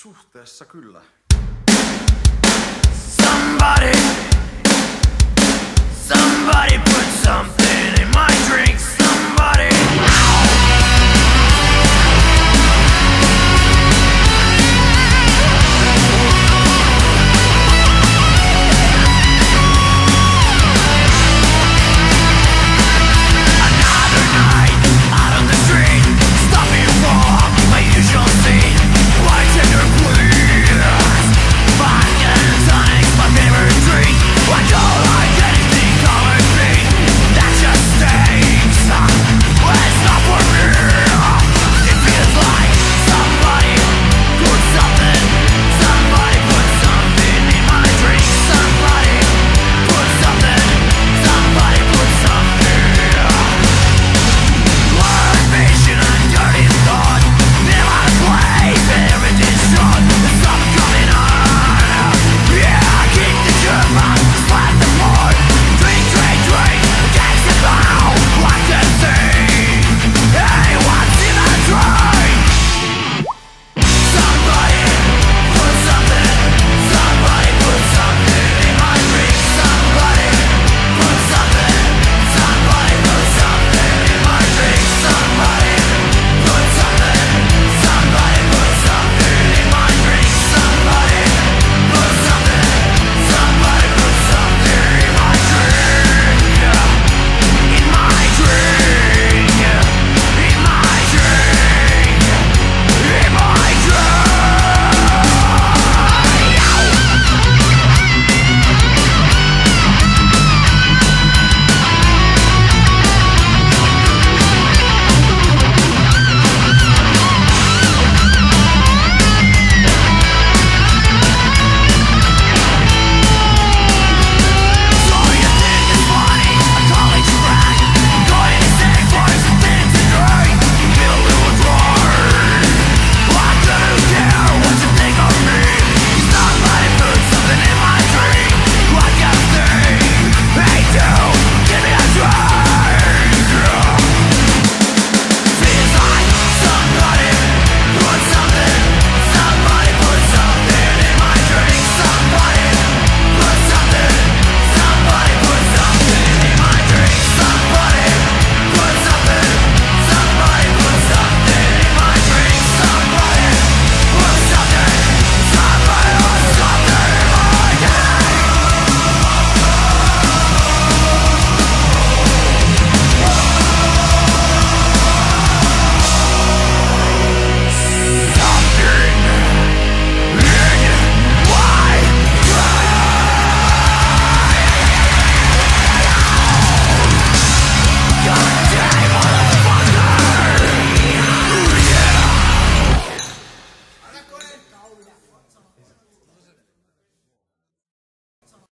Suhteessa kyllä. Somebody,